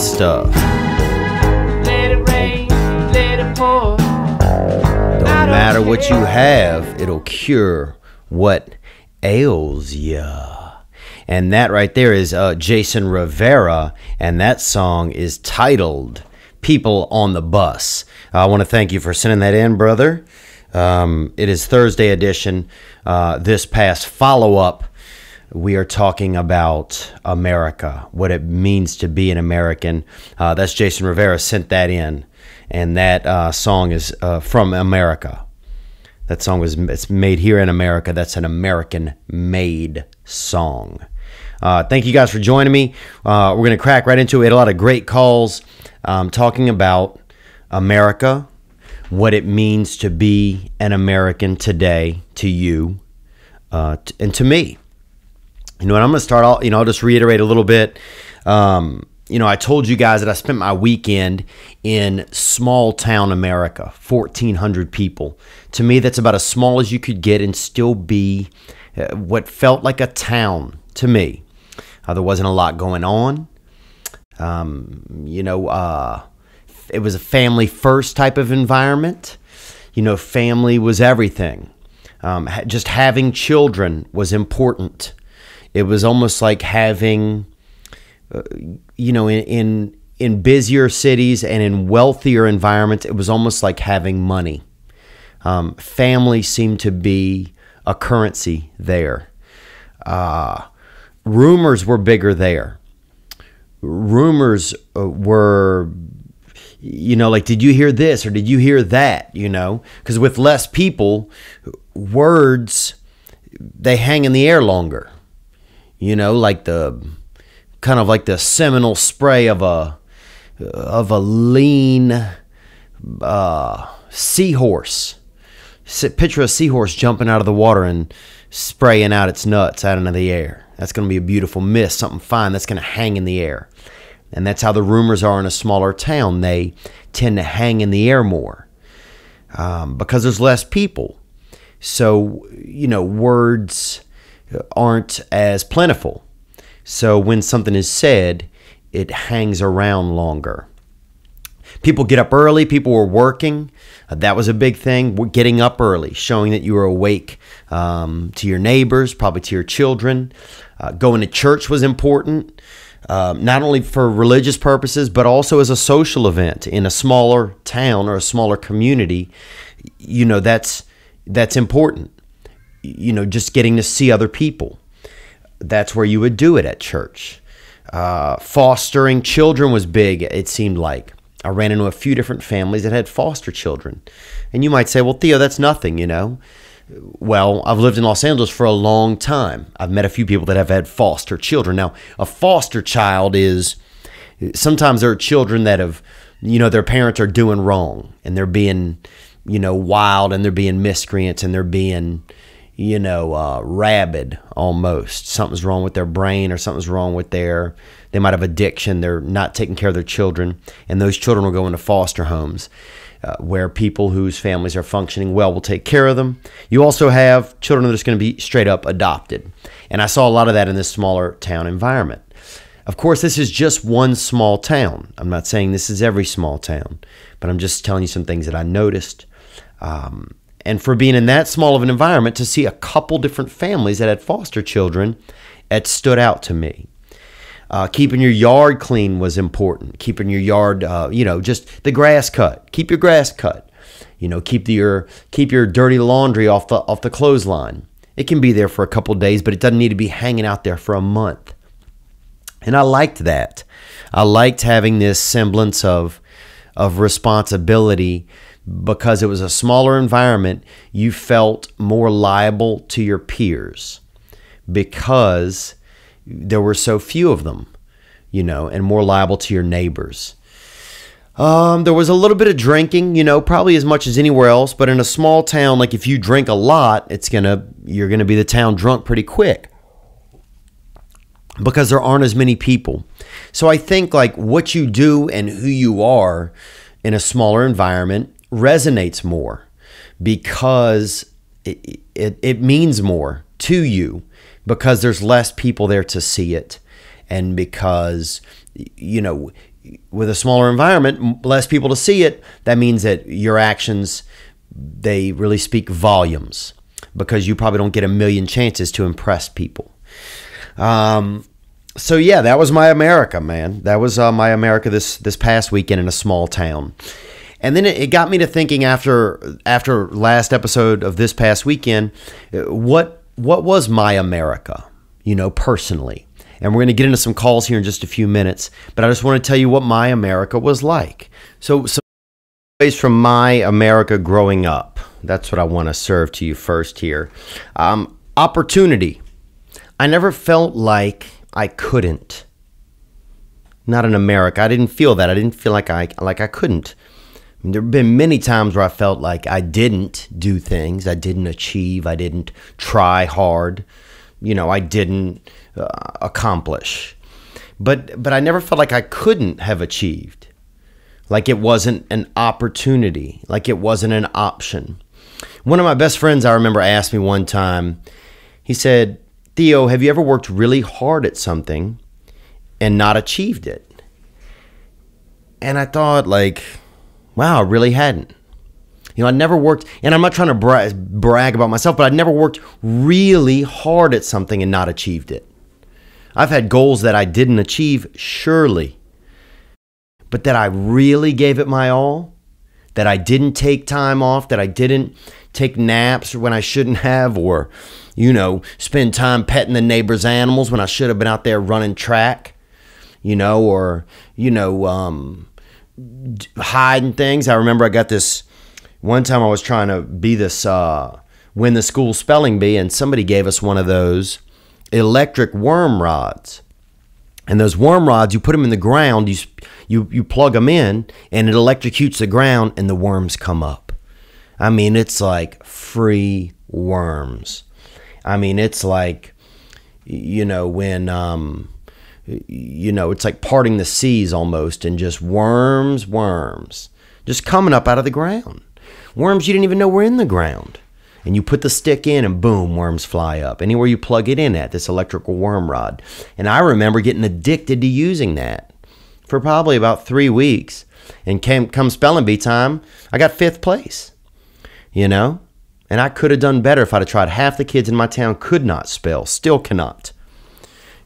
bottle of good stuff. Let it rain, let it pour. Don't matter what you have, it'll cure what ails ya. And that right there is uh, Jason Rivera, and that song is titled "People on the Bus." I want to thank you for sending that in, brother. Um, it is Thursday edition. Uh, this past follow up, we are talking about America, what it means to be an American. Uh, that's Jason Rivera sent that in, and that uh, song is uh, from America. That song was it's made here in America. That's an American made song. Uh, thank you guys for joining me. Uh, we're going to crack right into it. A lot of great calls um, talking about America, what it means to be an American today to you uh, and to me. You know, and I'm going to start off, you know, I'll just reiterate a little bit. Um, you know, I told you guys that I spent my weekend in small town America, 1,400 people. To me, that's about as small as you could get and still be uh, what felt like a town to me. Uh, there wasn't a lot going on. Um, you know, uh, it was a family first type of environment. You know, family was everything. Um, just having children was important. It was almost like having you know, in, in in busier cities and in wealthier environments, it was almost like having money. Um, family seemed to be a currency there. Uh, rumors were bigger there. Rumors uh, were, you know, like, did you hear this or did you hear that? You know, because with less people, words they hang in the air longer. You know, like the kind of like the seminal spray of a of a lean uh, seahorse. Picture a seahorse jumping out of the water and spraying out its nuts out into the air. That's going to be a beautiful mist, something fine that's going to hang in the air. And that's how the rumors are in a smaller town. They tend to hang in the air more um, because there's less people. So, you know, words aren't as plentiful. So when something is said, it hangs around longer. People get up early, people were working. Uh, that was a big thing. Getting up early, showing that you were awake um, to your neighbors, probably to your children. Uh, going to church was important, um, not only for religious purposes, but also as a social event in a smaller town or a smaller community. You know, that's that's important. You know, just getting to see other people that's where you would do it at church. Uh, fostering children was big, it seemed like. I ran into a few different families that had foster children. And you might say, well, Theo, that's nothing, you know? Well, I've lived in Los Angeles for a long time. I've met a few people that have had foster children. Now, a foster child is sometimes there are children that have, you know, their parents are doing wrong and they're being, you know, wild and they're being miscreants and they're being, you know, uh, rabid almost. Something's wrong with their brain or something's wrong with their, they might have addiction. They're not taking care of their children. And those children will go into foster homes uh, where people whose families are functioning well will take care of them. You also have children that are just going to be straight up adopted. And I saw a lot of that in this smaller town environment. Of course, this is just one small town. I'm not saying this is every small town, but I'm just telling you some things that I noticed. Um, and for being in that small of an environment to see a couple different families that had foster children, it stood out to me. Uh, keeping your yard clean was important. Keeping your yard, uh, you know, just the grass cut. Keep your grass cut. You know, keep the, your keep your dirty laundry off the off the clothesline. It can be there for a couple days, but it doesn't need to be hanging out there for a month. And I liked that. I liked having this semblance of of responsibility because it was a smaller environment, you felt more liable to your peers because there were so few of them, you know, and more liable to your neighbors. Um, there was a little bit of drinking, you know, probably as much as anywhere else, but in a small town, like if you drink a lot, it's gonna you're gonna be the town drunk pretty quick because there aren't as many people. So I think like what you do and who you are in a smaller environment resonates more because it, it, it means more to you because there's less people there to see it and because you know with a smaller environment less people to see it that means that your actions they really speak volumes because you probably don't get a million chances to impress people. Um, so yeah that was my america man. That was uh, my america this this past weekend in a small town and then it, got me to thinking after after last episode of this past weekend uh, what what was my america you know personally? And we're going to get into some calls here in just a few minutes but i just want to tell you what my america was like. So some ways from my america growing up. That's what i want to serve to you first here. Um, opportunity. I never felt like i couldn't. Not in america. I didn't feel that. I didn't feel like i like i couldn't there have been many times where I felt like I didn't do things, I didn't achieve, I didn't try hard, you know, I didn't uh, accomplish. But but I never felt like I couldn't have achieved. Like it wasn't an opportunity, like it wasn't an option. One of my best friends I remember asked me one time, he said, "Theo, have you ever worked really hard at something and not achieved it?" And I thought like wow, I really hadn't. You know, I never worked, and I'm not trying to bra- brag about myself, but I'd never worked really hard at something and not achieved it. I've had goals that I didn't achieve, surely, but that I really gave it my all, that I didn't take time off, that I didn't take naps when I shouldn't have, or, you know, spend time petting the neighbor's animals when I should have been out there running track, you know, or, you know, um, hiding things. I remember I got this one time I was trying to be this uh, win the school spelling bee, and somebody gave us one of those electric worm rods. And those worm rods, you put them in the ground, you you you plug them in, and it electrocutes the ground, and the worms come up. I mean, it's like free worms. I mean, it's like you know when um, you know, it's like parting the seas almost, and just worms, worms, just coming up out of the ground. Worms you didn't even know were in the ground. And you put the stick in, and boom, worms fly up. Anywhere you plug it in at, this electrical worm rod. And I remember getting addicted to using that for probably about three weeks. And came, come spelling bee time, I got fifth place, you know? And I could have done better if I'd have tried. Half the kids in my town could not spell, still cannot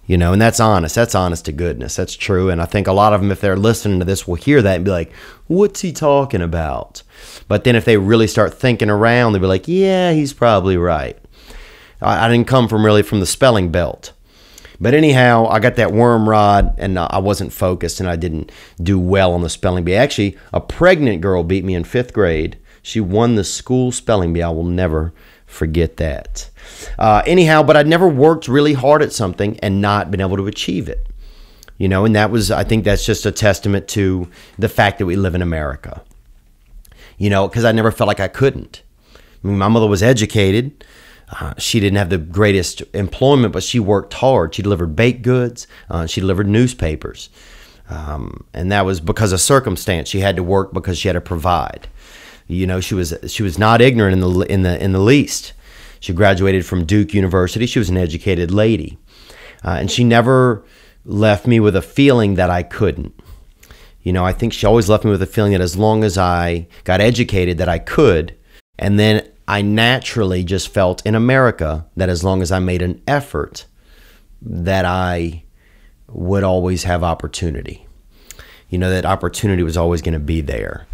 you know and that's honest. That's honest to goodness. That's true. And i think a lot of them if they're listening to this will hear that and be like what's he talking about? But then if they really start thinking around they'll be like yeah he's probably right. I, I didn't come from really from the spelling belt. But anyhow i got that worm rod and i wasn't focused and i didn't do well on the spelling bee. Actually a pregnant girl beat me in fifth grade. She won the school spelling bee. I will never forget that. Uh, anyhow, but I'd never worked really hard at something and not been able to achieve it. You know, and that was, I think that's just a testament to the fact that we live in America. You know, because I never felt like I couldn't. I mean, my mother was educated. Uh, she didn't have the greatest employment, but she worked hard. She delivered baked goods. Uh, she delivered newspapers, um, and that was because of circumstance. She had to work because she had to provide. You know, she was she was not ignorant in the in the in the least. She graduated from Duke University. She was an educated lady, uh, and she never left me with a feeling that I couldn't. You know, I think she always left me with a feeling that as long as I got educated, that I could, and then I naturally just felt in America that as long as I made an effort, that I would always have opportunity. You know, that opportunity was always going to be there.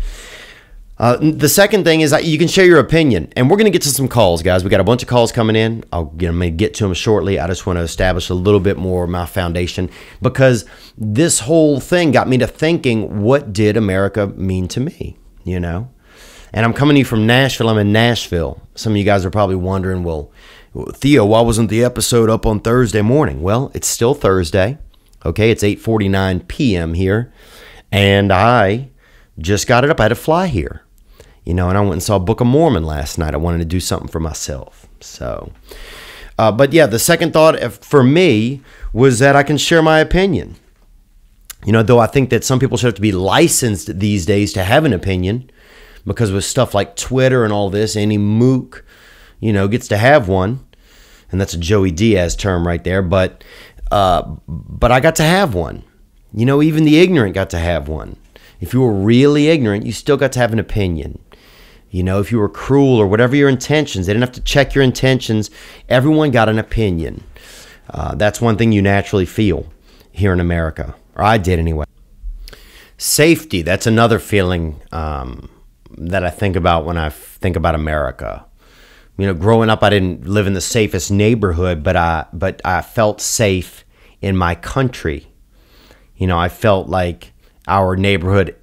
Uh, the second thing is that you can share your opinion, and we're going to get to some calls, guys. We got a bunch of calls coming in. I'll know, get to them shortly. I just want to establish a little bit more my foundation because this whole thing got me to thinking, what did America mean to me? You know, and I'm coming to you from Nashville. I'm in Nashville. Some of you guys are probably wondering, well, Theo, why wasn't the episode up on Thursday morning? Well, it's still Thursday. Okay, it's 8:49 p.m. here, and I just got it up. I had to fly here you know, and I went and saw a Book of Mormon last night. I wanted to do something for myself. So, uh, but yeah, the second thought for me was that I can share my opinion. You know, though I think that some people should have to be licensed these days to have an opinion because with stuff like Twitter and all this, any mook, you know, gets to have one. And that's a Joey Diaz term right there. But Uh, but I got to have one. You know, even the ignorant got to have one. If you were really ignorant, you still got to have an opinion. You know, if you were cruel or whatever your intentions, they didn't have to check your intentions. Everyone got an opinion. Uh, that's one thing you naturally feel here in America, or I did anyway. Safety, that's another feeling um, that I think about when I think about America. You know, growing up, I didn't live in the safest neighborhood, but I but I felt safe in my country. You know, I felt like our neighborhood,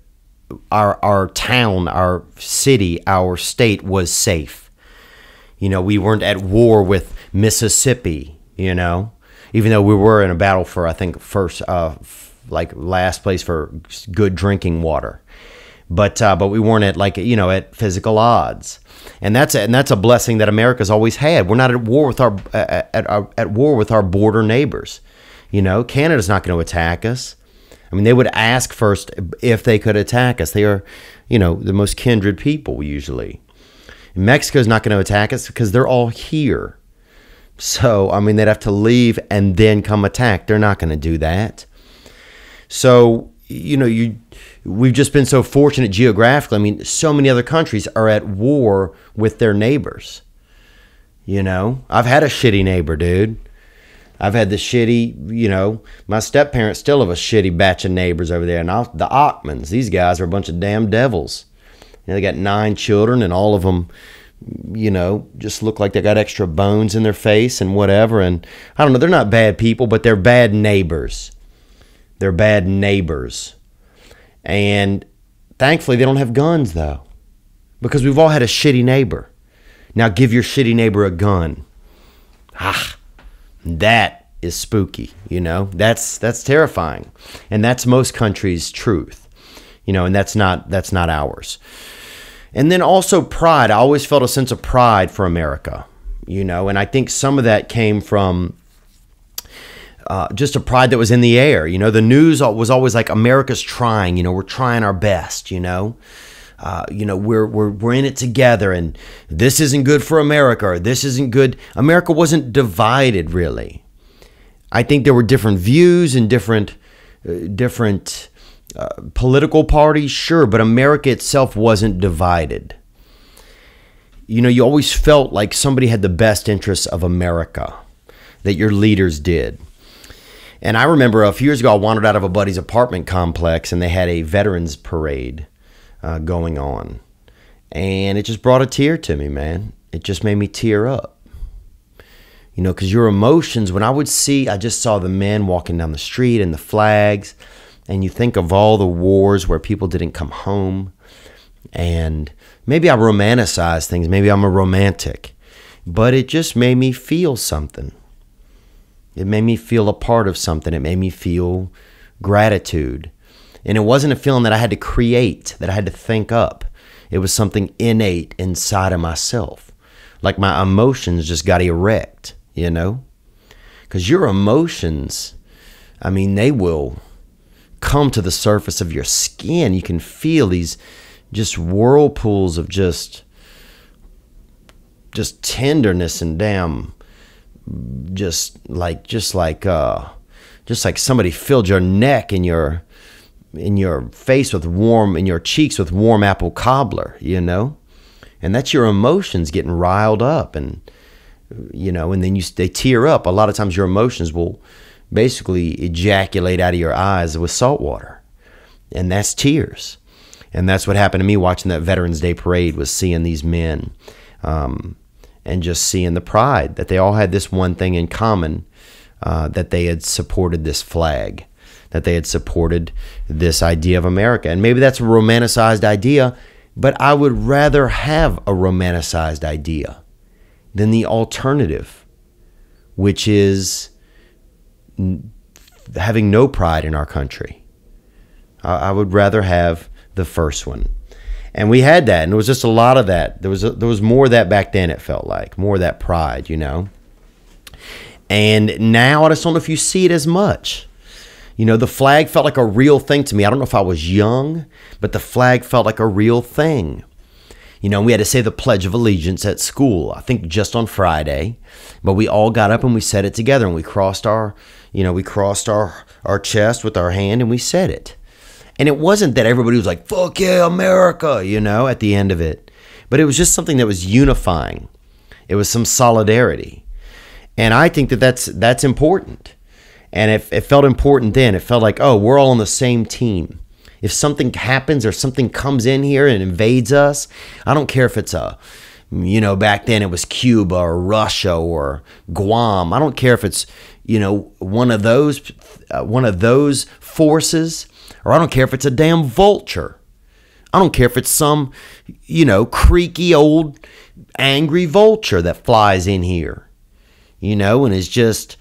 our our town, our city, our state was safe. You know, we weren't at war with Mississippi. You know, even though we were in a battle for I think first, uh, like last place for good drinking water but uh, but we weren't at like you know at physical odds, and that's a, and that's a blessing that America's always had. We're not at war with our at, at, our, at war with our border neighbors. You know, Canada's not going to attack us. I mean, they would ask first if they could attack us. They are, you know, the most kindred people usually. Mexico's not going to attack us because they're all here. So, I mean, they'd have to leave and then come attack. They're not going to do that. So, you know, you we've just been so fortunate geographically. I mean, so many other countries are at war with their neighbors. You know, I've had a shitty neighbor, dude. I've had the shitty, you know, my step parents still have a shitty batch of neighbors over there. And I'll, the Ockmans, these guys are a bunch of damn devils. You know, they got nine children, and all of them, you know, just look like they got extra bones in their face and whatever. And I don't know, they're not bad people, but they're bad neighbors. They're bad neighbors. And thankfully, they don't have guns, though, because we've all had a shitty neighbor. Now give your shitty neighbor a gun. Ah, that is spooky, you know? That's that's terrifying. And that's most countries' truth. You know, and that's not that's not ours. And then also pride. I always felt a sense of pride for America, you know, and I think some of that came from uh, just a pride that was in the air. You know, the news was always like America's trying. You know, we're trying our best. You know, uh, you know we're we're we're in it together, and this isn't good for America, or this isn't good. America wasn't divided really. I think there were different views and different uh, different uh, political parties, sure, but America itself wasn't divided. You know, you always felt like somebody had the best interests of America, that your leaders did. And I remember a few years ago, I wandered out of a buddy's apartment complex and they had a veterans parade uh, going on. And it just brought a tear to me, man. It just made me tear up. You know, because your emotions, when I would see, I just saw the men walking down the street and the flags, and you think of all the wars where people didn't come home. And maybe I romanticize things, maybe I'm a romantic, but it just made me feel something. It made me feel a part of something. It made me feel gratitude. And it wasn't a feeling that I had to create, that I had to think up. It was something innate inside of myself. Like my emotions just got erect, you know? Because your emotions, I mean, they will come to the surface of your skin. You can feel these just whirlpools of just just tenderness and damn just like just like uh just like somebody filled your neck and your in your face with warm in your cheeks with warm apple cobbler you know? And that's your emotions getting riled up and you know and then you they tear up. A lot of times your emotions will basically ejaculate out of your eyes with salt water. And that's tears. And that's what happened to me watching that veterans day parade was seeing these men um, and just seeing the pride that they all had this one thing in common uh, that they had supported this flag, that they had supported this idea of America. And maybe that's a romanticized idea, but I would rather have a romanticized idea than the alternative, which is having no pride in our country. I, would rather have the first one and we had that, and there was just a lot of that. There was a, there was more of that back then. It felt like more of that pride, you know. And now I just don't know if you see it as much. You know, the flag felt like a real thing to me. I don't know if I was young, but the flag felt like a real thing. You know, we had to say the Pledge of Allegiance at school, I think just on Friday. But we all got up and we said it together and we crossed our, you know, we crossed our, our chest with our hand and we said it. And it wasn't that everybody was like, fuck yeah, America, you know, at the end of it. But it was just something that was unifying. It was some solidarity. And I think that that's, that's important. And it, it felt important then. It felt like, oh, we're all on the same team. If something happens or something comes in here and invades us, I don't care if it's a, you know, back then it was Cuba or Russia or Guam. I don't care if it's, you know, one of those, uh, one of those forces, or I don't care if it's a damn vulture. I don't care if it's some, you know, creaky old angry vulture that flies in here, you know, and is just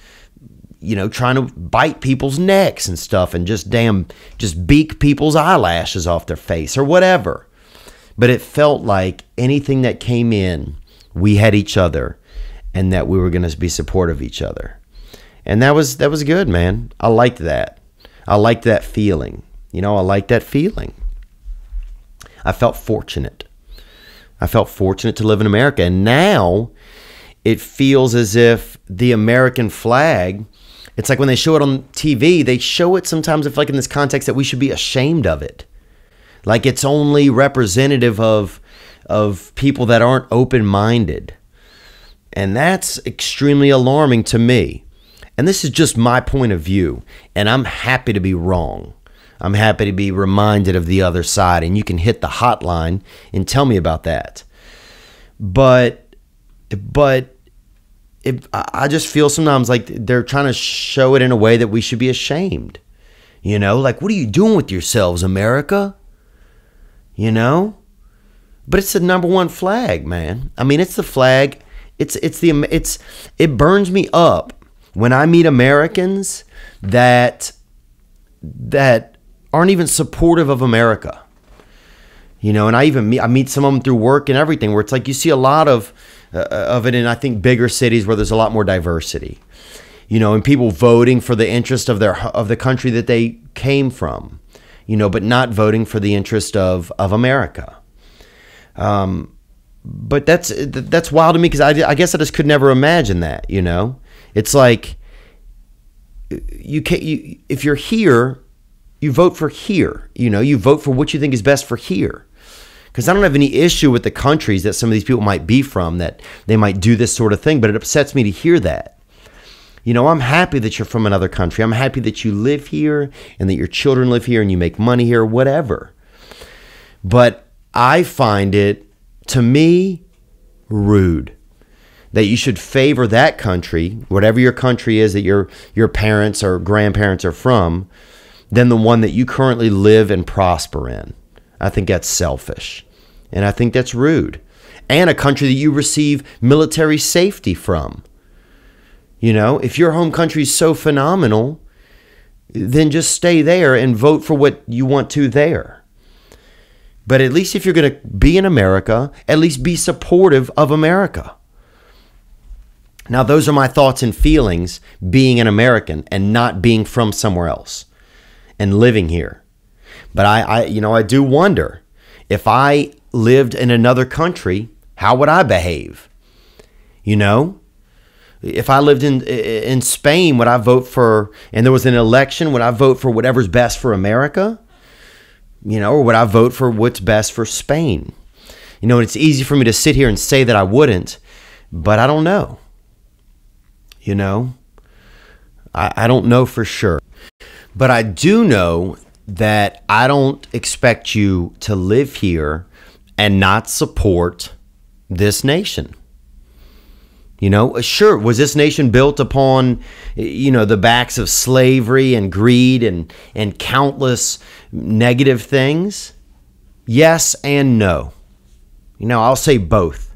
you know, trying to bite people's necks and stuff and just damn, just beak people's eyelashes off their face or whatever. But it felt like anything that came in, we had each other and that we were going to be supportive of each other. And that was that was good, man. I liked that. I liked that feeling. You know, I liked that feeling. I felt fortunate. I felt fortunate to live in America. And now it feels as if the American flag it's like when they show it on TV, they show it sometimes if like in this context that we should be ashamed of it. Like it's only representative of of people that aren't open-minded. And that's extremely alarming to me. And this is just my point of view, and I'm happy to be wrong. I'm happy to be reminded of the other side and you can hit the hotline and tell me about that. But but it, I just feel sometimes like they're trying to show it in a way that we should be ashamed. You know, like, what are you doing with yourselves, America? You know? But it's the number one flag, man. I mean, it's the flag. It's it's the it's it burns me up when I meet Americans that that aren't even supportive of America. You know, and I even meet I meet some of them through work and everything where it's like you see a lot of uh, of it in I think bigger cities where there's a lot more diversity. You know, and people voting for the interest of their of the country that they came from. You know, but not voting for the interest of of America. Um, but that's that's wild to me because I, I guess I just could never imagine that. You know, it's like you can't you if you're here, you vote for here. You know, you vote for what you think is best for here because I don't have any issue with the countries that some of these people might be from that they might do this sort of thing, but it upsets me to hear that. You know, I'm happy that you're from another country. I'm happy that you live here and that your children live here and you make money here, whatever. But I find it, to me, rude that you should favor that country, whatever your country is that your your parents or grandparents are from, than the one that you currently live and prosper in. I think that's selfish. And I think that's rude. And a country that you receive military safety from. You know, if your home country is so phenomenal, then just stay there and vote for what you want to there. But at least if you're going to be in America, at least be supportive of America. Now, those are my thoughts and feelings being an American and not being from somewhere else and living here. But I, I you know, I do wonder if I lived in another country, how would I behave? You know, if I lived in in Spain, would I vote for? And there was an election, would I vote for whatever's best for America? You know, or would I vote for what's best for Spain? You know, it's easy for me to sit here and say that I wouldn't, but I don't know. You know, I, I don't know for sure. But I do know that I don't expect you to live here and not support this nation. You know, sure, was this nation built upon, you know, the backs of slavery and greed and, and countless negative things? Yes and no. You know, I'll say both.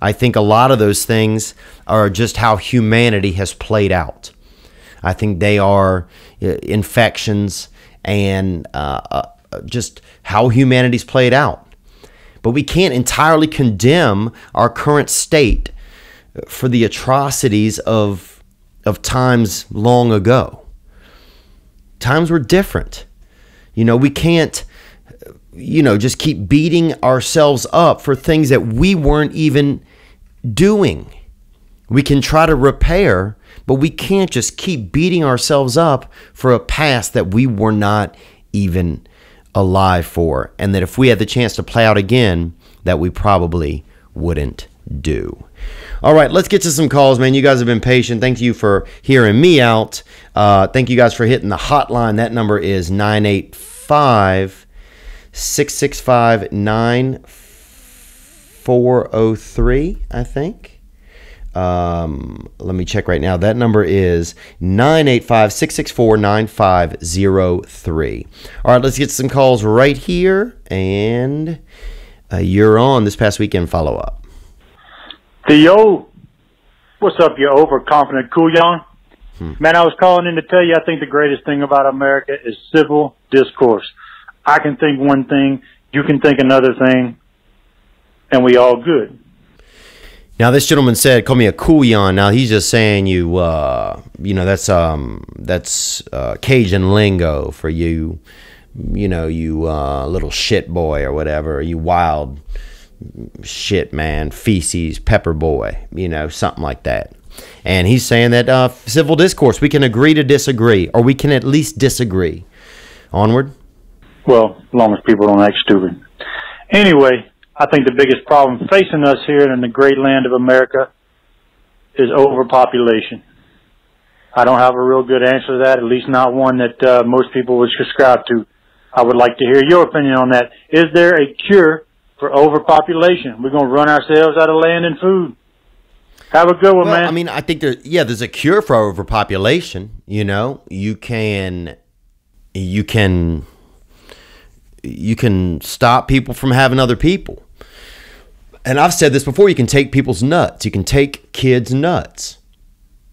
I think a lot of those things are just how humanity has played out. I think they are uh, infections and uh, uh, just how humanity's played out. But we can't entirely condemn our current state for the atrocities of, of times long ago. Times were different. You know, we can't you know, just keep beating ourselves up for things that we weren't even doing. We can try to repair, but we can't just keep beating ourselves up for a past that we were not even alive for. And that if we had the chance to play out again, that we probably wouldn't do. All right, let's get to some calls, man. You guys have been patient. Thank you for hearing me out. Uh, thank you guys for hitting the hotline. That number is 985 665 9403, I think. Um, let me check right now. That number is 985 664 9503. All right, let's get some calls right here. And uh, you're on this past weekend follow up. Theo, what's up, you overconfident couillon? Man, I was calling in to tell you I think the greatest thing about America is civil discourse. I can think one thing, you can think another thing, and we all good. Now, this gentleman said, "Call me a couillon." Now he's just saying you, uh, you know, that's um, that's uh, Cajun lingo for you, you know, you uh, little shit boy or whatever, you wild shit man, feces, pepper boy, you know, something like that. And he's saying that uh, civil discourse, we can agree to disagree, or we can at least disagree. Onward. Well, as long as people don't act stupid. Anyway, I think the biggest problem facing us here in the great land of America is overpopulation. I don't have a real good answer to that, at least not one that uh, most people would subscribe to. I would like to hear your opinion on that. Is there a cure for overpopulation? We're going to run ourselves out of land and food. Have a good one, Well, man. I mean, I think there, yeah, there's a cure for overpopulation. You know, you can, you can, you can stop people from having other people. And I've said this before. You can take people's nuts. You can take kids' nuts,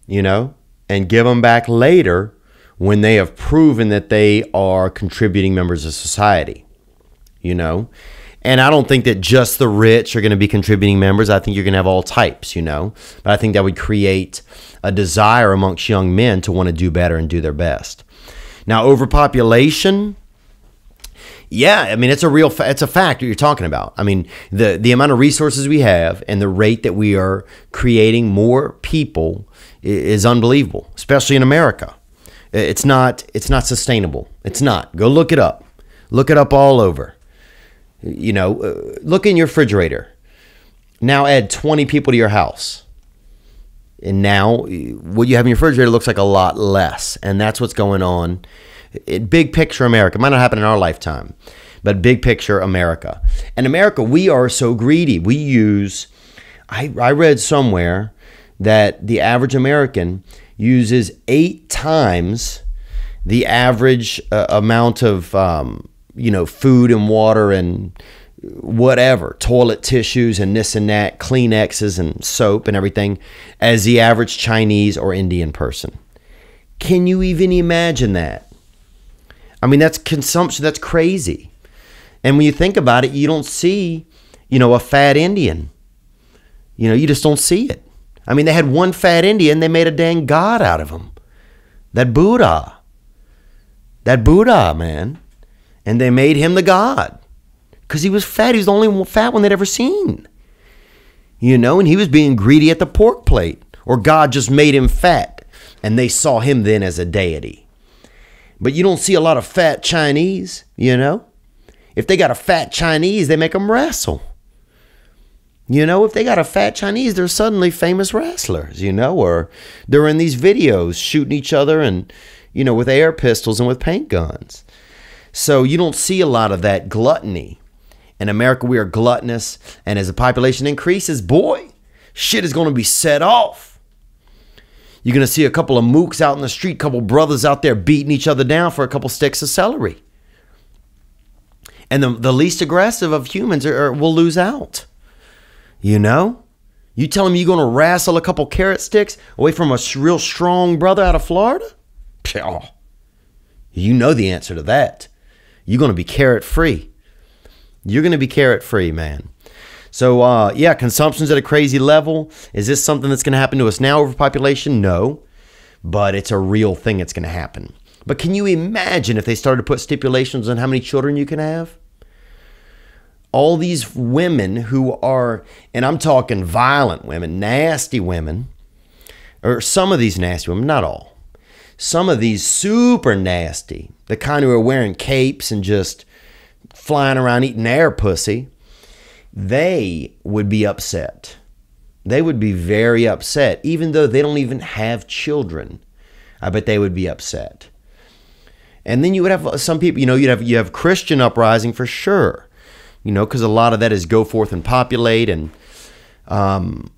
you know, and give them back later when they have proven that they are contributing members of society you know and i don't think that just the rich are going to be contributing members i think you're going to have all types you know but i think that would create a desire amongst young men to want to do better and do their best now overpopulation yeah i mean it's a real fa- it's a fact that you're talking about i mean the the amount of resources we have and the rate that we are creating more people is unbelievable especially in america it's not it's not sustainable it's not go look it up look it up all over you know, uh, look in your refrigerator. Now add 20 people to your house. And now uh, what you have in your refrigerator looks like a lot less. And that's what's going on. It, big picture America. It might not happen in our lifetime, but big picture America. And America, we are so greedy. We use, I, I read somewhere that the average American uses eight times the average uh, amount of um, you know food and water and whatever toilet tissues and this and that kleenexes and soap and everything as the average chinese or indian person can you even imagine that i mean that's consumption that's crazy. And when you think about it you don't see you know a fat indian. You know you just don't see it. I mean they had one fat indian they made a dang god out of him. That buddha. That buddha man. And they made him the god. Because he was fat. He was the only fat one they'd ever seen. You know, and he was being greedy at the pork plate, or God just made him fat, and they saw him then as a deity. But you don't see a lot of fat Chinese, you know? If they got a fat Chinese, they make them wrestle. You know, if they got a fat Chinese, they're suddenly famous wrestlers, you know, or they're in these videos shooting each other and, you know, with air pistols and with paint guns. So you don't see a lot of that gluttony. In America, we are gluttonous, and as the population increases, boy, shit is going to be set off. You're going to see a couple of mooks out in the street, a couple brothers out there beating each other down for a couple sticks of celery. And the, the least aggressive of humans are, are, will lose out. You know? You tell them you're going to wrestle a couple carrot sticks away from a real strong brother out of Florida? Phew. You know the answer to that. You're going to be carrot free. You're going to be carrot free, man. So, uh, yeah, consumption's at a crazy level. Is this something that's going to happen to us now, overpopulation? No, but it's a real thing that's going to happen. But can you imagine if they started to put stipulations on how many children you can have? all these women who are, and I'm talking violent women, nasty women, or some of these nasty women, not all. Some of these super nasty, the kind who are wearing capes and just flying around eating air pussy, they would be upset. They would be very upset, even though they don't even have children. I bet they would be upset. And then you would have some people, you know, you'd have you have Christian uprising for sure, you know, because a lot of that is go forth and populate, and um,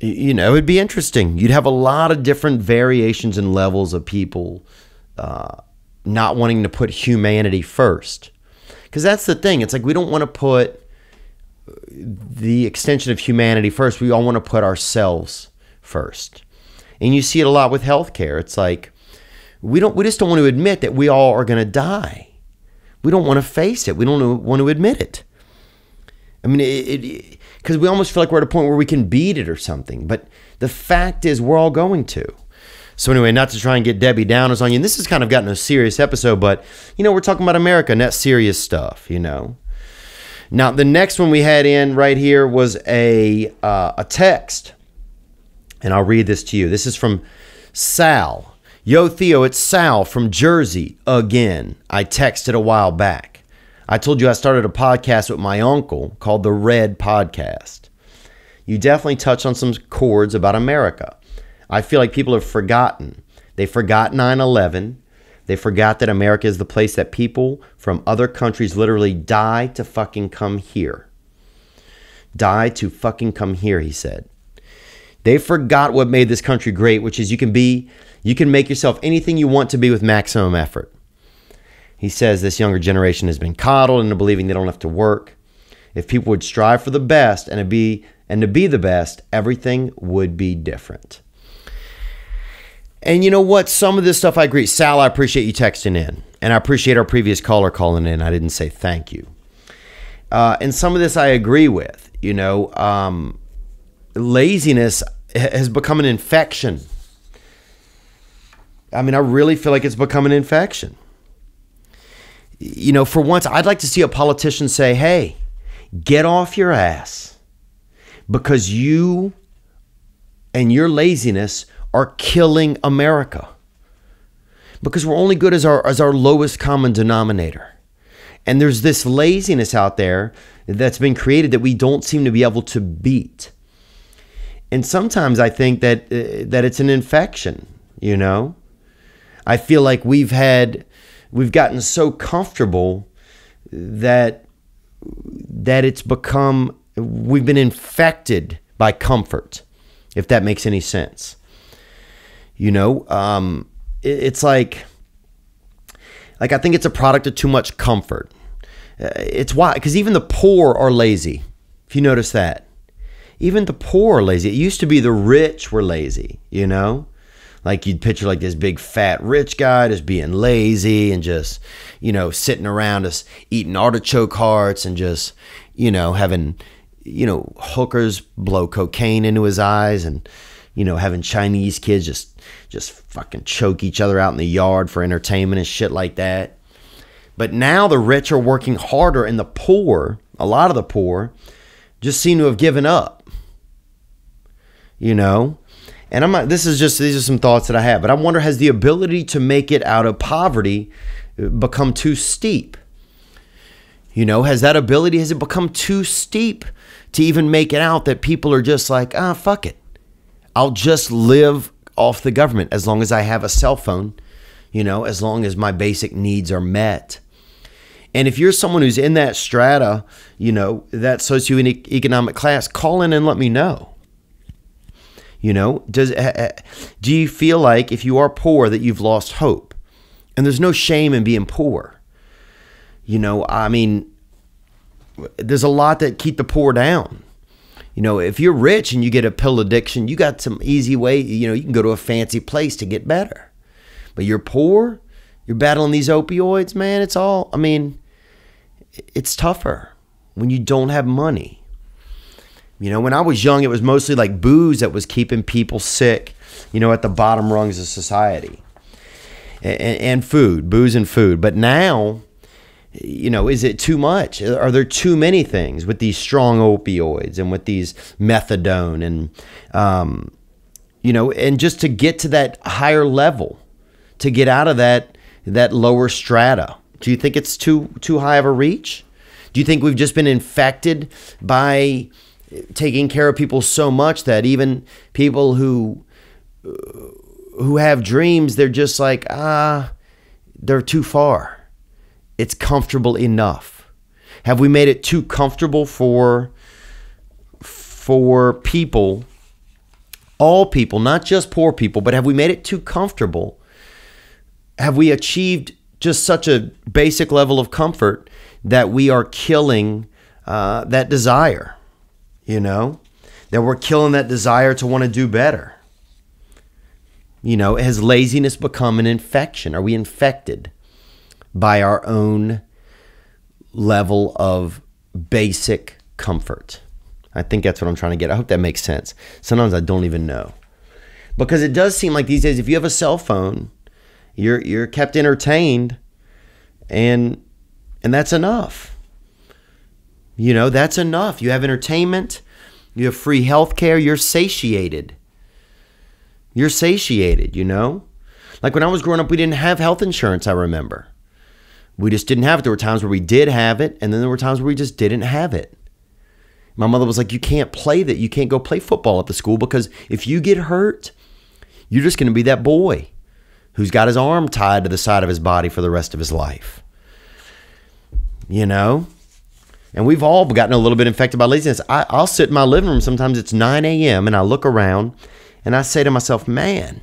you know, it'd be interesting. You'd have a lot of different variations and levels of people uh, not wanting to put humanity first, because that's the thing. It's like we don't want to put the extension of humanity first. We all want to put ourselves first. And you see it a lot with healthcare. It's like we don't we just don't want to admit that we all are going to die. We don't want to face it. We don't want to admit it. I mean, it because we almost feel like we're at a point where we can beat it or something. But the fact is, we're all going to. So anyway, not to try and get Debbie Downers on you. And this has kind of gotten a serious episode, but you know, we're talking about America, and that serious stuff. You know. Now, the next one we had in right here was a uh, a text, and I'll read this to you. This is from Sal. Yo, Theo, it's Sal from Jersey again. I texted a while back. I told you I started a podcast with my uncle called the Red Podcast. You definitely touch on some chords about America. I feel like people have forgotten. They forgot 9 11. They forgot that America is the place that people from other countries literally die to fucking come here. Die to fucking come here, he said. They forgot what made this country great, which is you can be, you can make yourself anything you want to be with maximum effort. He says this younger generation has been coddled into believing they don't have to work. If people would strive for the best and to be and to be the best, everything would be different. And you know what? Some of this stuff I agree. Sal, I appreciate you texting in. And I appreciate our previous caller calling in. I didn't say thank you. Uh, and some of this I agree with. You know, um, laziness has become an infection. I mean, I really feel like it's become an infection. You know, for once, I'd like to see a politician say, hey, get off your ass because you and your laziness are killing America. Because we're only good as our as our lowest common denominator. And there's this laziness out there that's been created that we don't seem to be able to beat. And sometimes I think that uh, that it's an infection, you know? I feel like we've had we've gotten so comfortable that that it's become we've been infected by comfort if that makes any sense you know? Um, it, it's like like i think it's a product of too much comfort. Uh, it's why because even the poor are lazy if you notice that. Even the poor are lazy. It used to be the rich were lazy you know? Like you'd picture like this big fat rich guy just being lazy and just you know sitting around us eating artichoke hearts and just you know having you know hookers blow cocaine into his eyes and you know having chinese kids just just fucking choke each other out in the yard for entertainment and shit like that but now the rich are working harder and the poor a lot of the poor just seem to have given up you know and I'm not, this is just, these are some thoughts that I have, but I wonder has the ability to make it out of poverty become too steep? You know, has that ability, has it become too steep to even make it out that people are just like, ah, fuck it. I'll just live off the government as long as I have a cell phone, you know, as long as my basic needs are met. And if you're someone who's in that strata, you know, that socioeconomic class, call in and let me know. You know, does do you feel like if you are poor that you've lost hope? And there's no shame in being poor. You know, I mean, there's a lot that keep the poor down. You know, if you're rich and you get a pill addiction, you got some easy way, you know, you can go to a fancy place to get better. But you're poor, you're battling these opioids, man, it's all, I mean, it's tougher when you don't have money. You know, when I was young, it was mostly like booze that was keeping people sick, you know, at the bottom rungs of society. And, and food, booze and food. But now, you know, is it too much? Are there too many things with these strong opioids and with these methadone and, um, you know, and just to get to that higher level, to get out of that that lower strata? Do you think it's too too high of a reach? Do you think we've just been infected by taking care of people so much that even people who who have dreams, they're just like ah, they're too far. It's comfortable enough. Have we made it too comfortable for for people, all people, not just poor people, but have we made it too comfortable? Have we achieved just such a basic level of comfort that we are killing uh, that desire? You know, that we're killing that desire to want to do better. You know, has laziness become an infection? Are we infected by our own level of basic comfort? I think that's what I'm trying to get. I hope that makes sense. Sometimes I don't even know. Because it does seem like these days if you have a cell phone, you're you're kept entertained and and that's enough. You know, that's enough. You have entertainment, you have free health care, you're satiated. You're satiated, you know? Like when I was growing up, we didn't have health insurance, I remember. We just didn't have it. There were times where we did have it, and then there were times where we just didn't have it. My mother was like, You can't play that. You can't go play football at the school because if you get hurt, you're just going to be that boy who's got his arm tied to the side of his body for the rest of his life. You know? And we've all gotten a little bit infected by laziness. I, I'll sit in my living room, sometimes it's 9 a.m., and I look around and I say to myself, man,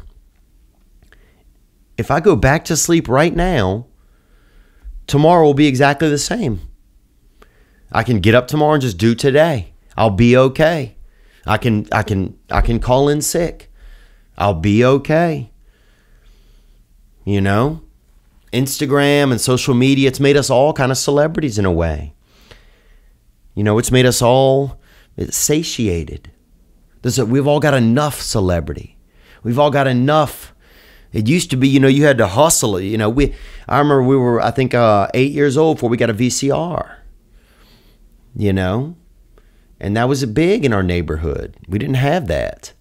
if I go back to sleep right now, tomorrow will be exactly the same. I can get up tomorrow and just do today. I'll be okay. I can I can I can call in sick. I'll be okay. You know? Instagram and social media, it's made us all kind of celebrities in a way. You know, it's made us all—it's satiated. A, we've all got enough celebrity. We've all got enough. It used to be, you know, you had to hustle. You know, we. I remember we were, I think, uh, eight years old before we got a VCR. You know, and that was a big in our neighborhood. We didn't have that.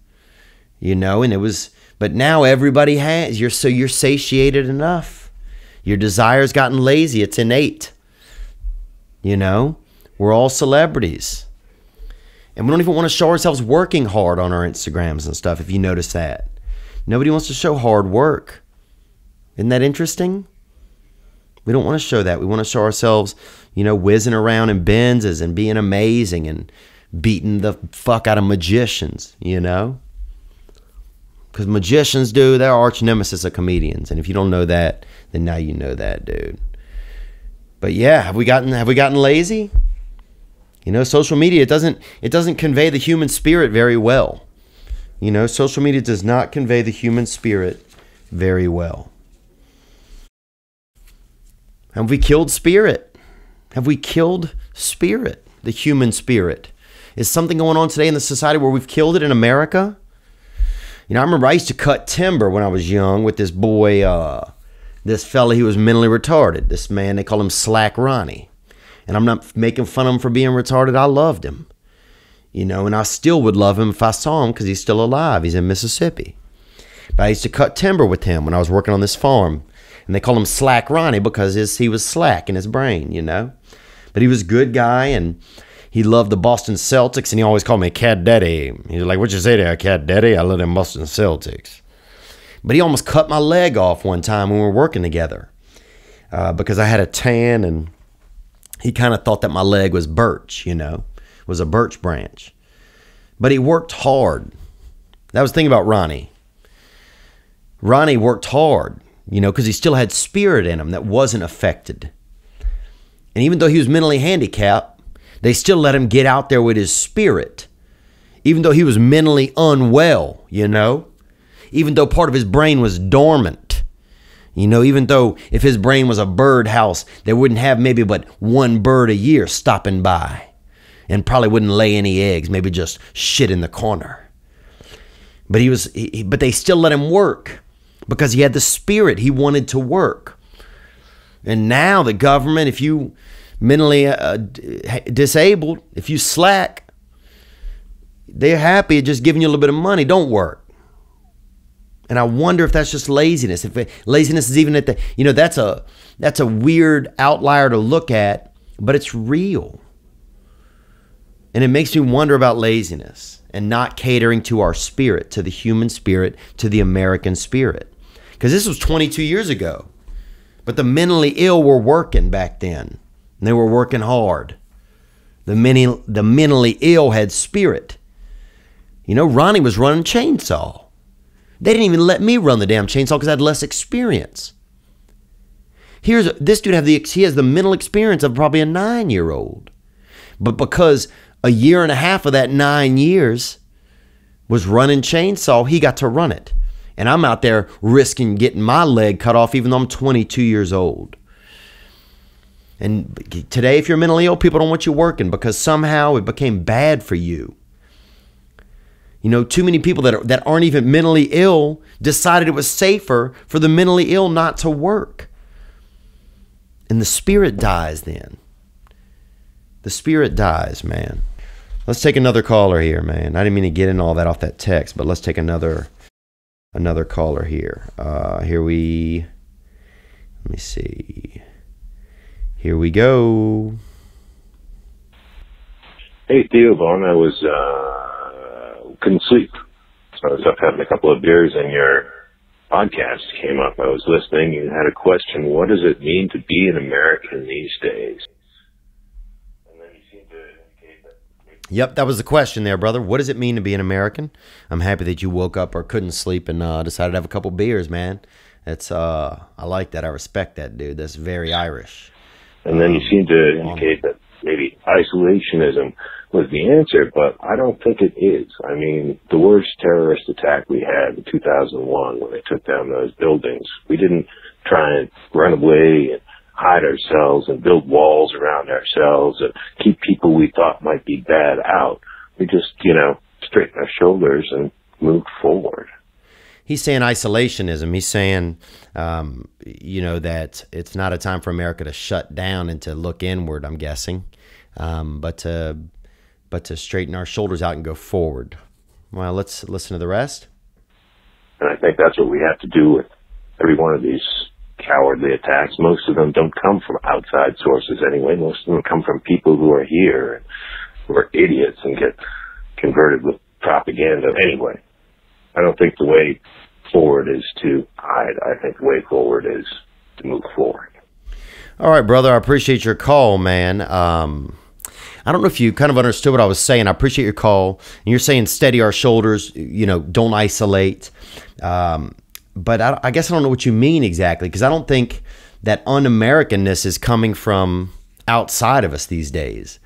You know, and it was, but now everybody has. You're so you're satiated enough. Your desire's gotten lazy. It's innate. You know, we're all celebrities. And we don't even want to show ourselves working hard on our Instagrams and stuff, if you notice that. Nobody wants to show hard work. Isn't that interesting? We don't want to show that. We want to show ourselves, you know, whizzing around in Benzes and being amazing and beating the fuck out of magicians, you know? Because magicians do, they're arch nemesis of comedians. And if you don't know that, then now you know that, dude. But yeah, have we gotten have we gotten lazy? You know, social media it doesn't it doesn't convey the human spirit very well. You know, social media does not convey the human spirit very well. Have we killed spirit? Have we killed spirit, the human spirit? Is something going on today in the society where we've killed it in America? You know, I remember I used to cut timber when I was young with this boy, uh, this fella, he was mentally retarded. This man, they call him Slack Ronnie. And I'm not making fun of him for being retarded. I loved him. You know, and I still would love him if I saw him because he's still alive. He's in Mississippi. But I used to cut timber with him when I was working on this farm. And they call him Slack Ronnie because his, he was slack in his brain, you know. But he was a good guy and he loved the Boston Celtics and he always called me Cat Daddy. He was like, What you say there, Cat Daddy? I love them Boston Celtics. But he almost cut my leg off one time when we were working together uh, because I had a tan and he kind of thought that my leg was birch, you know, was a birch branch. But he worked hard. That was the thing about Ronnie. Ronnie worked hard you know, because he still had spirit in him that wasn't affected. And even though he was mentally handicapped, they still let him get out there with his spirit, even though he was mentally unwell, you know, even though part of his brain was dormant. You know, even though if his brain was a birdhouse, they wouldn't have maybe but one bird a year stopping by and probably wouldn't lay any eggs, maybe just shit in the corner. But he was, he, but they still let him work because he had the spirit. He wanted to work. And now the government, if you mentally uh, disabled, if you slack, they're happy at just giving you a little bit of money. Don't work. And I wonder if that's just laziness. If it, laziness is even at the, you know, that's a that's a weird outlier to look at, but it's real. And it makes me wonder about laziness and not catering to our spirit, to the human spirit, to the American spirit. Because this was 22 years ago. But the mentally ill were working back then. And they were working hard. The, many, the mentally ill had spirit. You know, Ronnie was running chainsaw. They didn't even let me run the damn chainsaw because I had less experience. Here's this dude have the he has the mental experience of probably a nine year old, but because a year and a half of that nine years was running chainsaw, he got to run it, and I'm out there risking getting my leg cut off even though I'm 22 years old. And today, if you're mentally ill, people don't want you working because somehow it became bad for you. You know, too many people that are, that aren't even mentally ill decided it was safer for the mentally ill not to work. And the spirit dies then. The spirit dies, man. Let's take another caller here, man. I didn't mean to get in all that off that text, but let's take another another caller here. Uh, here we let me see. Here we go. Hey, Theo Von, I was uh, couldn't sleep, so I was up having a couple of beers, and your podcast came up. I was listening. You had a question: What does it mean to be an American these days? And then you seemed to indicate that Yep, that was the question there, brother. What does it mean to be an American? I'm happy that you woke up or couldn't sleep and uh, decided to have a couple beers, man. That's uh, I like that. I respect that, dude. That's very Irish. And then you seem to indicate that maybe isolationism was the answer, but I don't think it is. I mean, the worst terrorist attack we had in 2001 when they took down those buildings, we didn't try and run away and hide ourselves and build walls around ourselves and keep people we thought might be bad out. We just, you know, straighten our shoulders and move forward. He's saying isolationism. He's saying, um, you know, that it's not a time for America to shut down and to look inward. I'm guessing, um, but to but to straighten our shoulders out and go forward. Well, let's listen to the rest. And I think that's what we have to do with every one of these cowardly attacks. Most of them don't come from outside sources anyway. Most of them come from people who are here who are idiots and get converted with propaganda anyway. I don't think the way forward is to hide. I think the way forward is to move forward. All right, brother. I appreciate your call, man. Um, I don't know if you kind of understood what I was saying. I appreciate your call. And you're saying steady our shoulders, you know, don't isolate. Um, but I, I guess I don't know what you mean exactly because I don't think that un Americanness is coming from outside of us these days.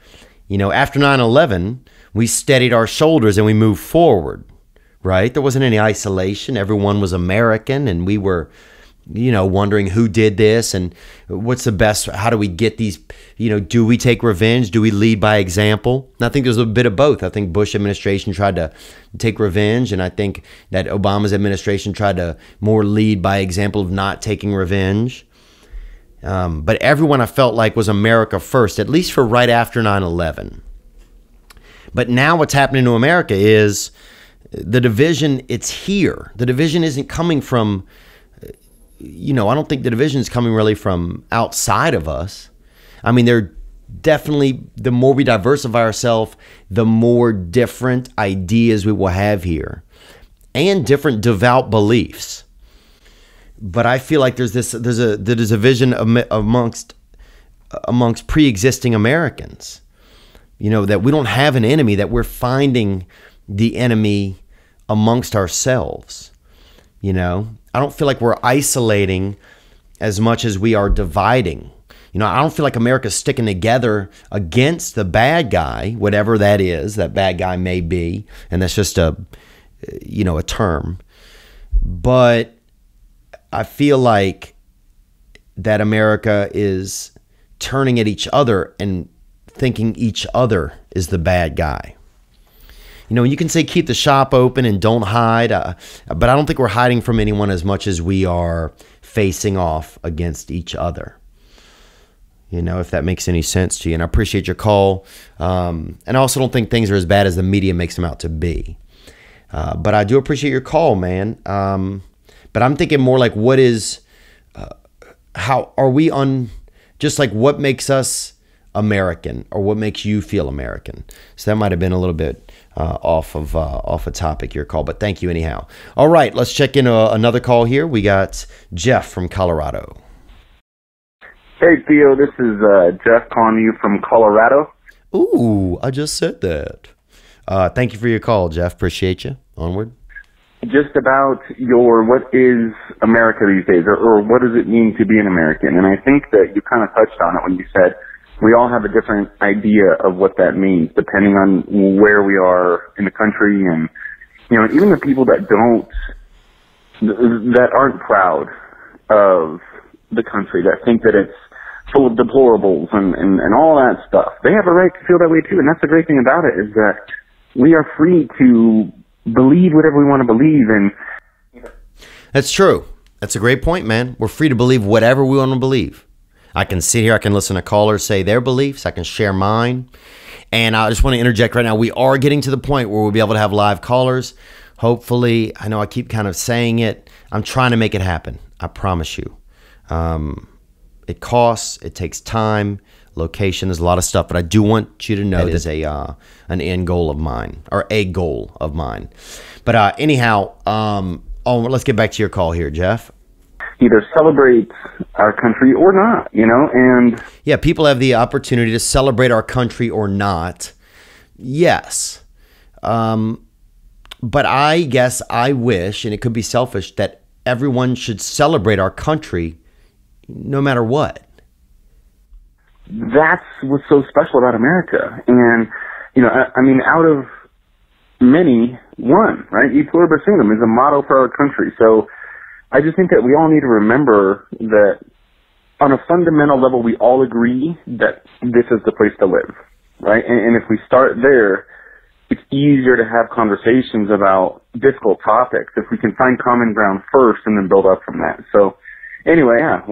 You know, after 9 11, we steadied our shoulders and we moved forward, right? There wasn't any isolation. Everyone was American and we were you know, wondering who did this and what's the best, how do we get these, you know, do we take revenge? Do we lead by example? And I think there's a bit of both. I think Bush administration tried to take revenge, and I think that Obama's administration tried to more lead by example of not taking revenge. Um, but everyone I felt like was America first, at least for right after 9 11. But now what's happening to America is the division, it's here. The division isn't coming from you know, I don't think the division is coming really from outside of us. I mean, they're definitely the more we diversify ourselves, the more different ideas we will have here and different devout beliefs. But I feel like there's this there's a there's a vision amongst amongst pre-existing Americans. You know, that we don't have an enemy that we're finding the enemy amongst ourselves. You know, I don't feel like we're isolating as much as we are dividing. You know, I don't feel like America's sticking together against the bad guy, whatever that is, that bad guy may be, and that's just a you know, a term. But I feel like that America is turning at each other and thinking each other is the bad guy. You know, you can say keep the shop open and don't hide, uh, but I don't think we're hiding from anyone as much as we are facing off against each other. You know, if that makes any sense to you. And I appreciate your call. Um, and I also don't think things are as bad as the media makes them out to be. Uh, but I do appreciate your call, man. Um, but I'm thinking more like, what is, uh, how are we on, just like what makes us American or what makes you feel American? So that might have been a little bit uh, off of uh, off a topic your call, but thank you anyhow. All right, let's check in uh, another call here. We got Jeff from Colorado. Hey Theo, this is uh, Jeff calling you from Colorado. Ooh, I just said that. Uh, thank you for your call, Jeff. Appreciate you. Onward. Just about your what is America these days, or, or what does it mean to be an American? And I think that you kind of touched on it when you said we all have a different idea of what that means depending on where we are in the country, and you know, even the people that don't, that aren't proud of the country, that think that it's full of deplorables and, and, and all that stuff. They have a right to feel that way too. And that's the great thing about it is that we are free to believe whatever we want to believe. And That's true. That's a great point, man. We're free to believe whatever we want to believe. I can sit here, I can listen to callers say their beliefs, I can share mine. And I just want to interject right now. We are getting to the point where we'll be able to have live callers. Hopefully, I know I keep kind of saying it. I'm trying to make it happen. I promise you. Um, it costs, it takes time, location, there's a lot of stuff, but I do want you to know that is a uh, an end goal of mine or a goal of mine. But uh, anyhow, um, oh, let's get back to your call here, Jeff. Either celebrate our country or not, you know, and Yeah, people have the opportunity to celebrate our country or not. Yes. Um, but I guess I wish, and it could be selfish, that everyone should celebrate our country no matter what. that's what's so special about America. And, you know, I, I mean, out of many, one, right? E pluribus unum is a motto for our country. So I just think that we all need to remember that on a fundamental level, we all agree that this is the place to live, right? And, and if we start there, it's easier to have conversations about difficult topics if we can find common ground first and then build up from that. So anyway, yeah,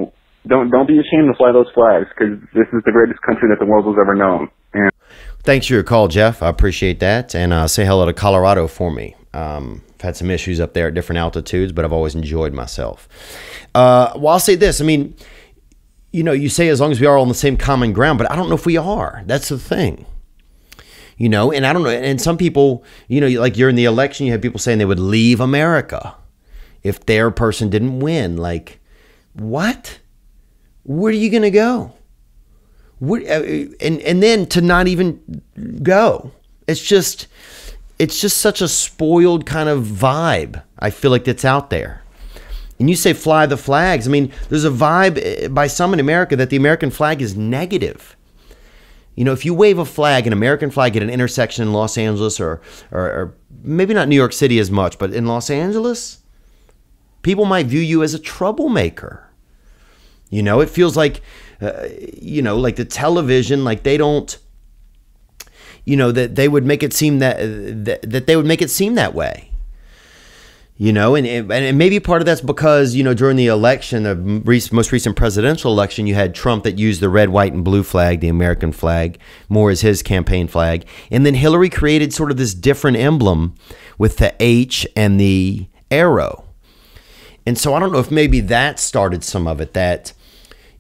don't don't be ashamed to fly those flags because this is the greatest country that the world has ever known. And Thanks for your call, Jeff. I appreciate that. And uh, say hello to Colorado for me. Um, I've had some issues up there at different altitudes, but I've always enjoyed myself. Uh, well, I'll say this. I mean, you know, you say as long as we are on the same common ground, but I don't know if we are. That's the thing. You know, and I don't know. And some people, you know, like you're in the election, you have people saying they would leave America if their person didn't win. Like, what? Where are you going to go? What, uh, and and then to not even go. It's just it's just such a spoiled kind of vibe. I feel like that's out there. And you say fly the flags. I mean, there's a vibe uh, by some in America that the American flag is negative. You know, if you wave a flag, an American flag at an intersection in Los Angeles or, or, or maybe not New York City as much, but in Los Angeles, people might view you as a troublemaker. You know, it feels like, uh, you know, like the television, like they don't, you know, that they would make it seem that, that, that they would make it seem that way. You know, and, and and maybe part of that's because, you know, during the election, the most recent presidential election, you had Trump that used the red, white, and blue flag, the American flag, more as his campaign flag. And then Hillary created sort of this different emblem with the H and the arrow. And so I don't know if maybe that started some of it, that,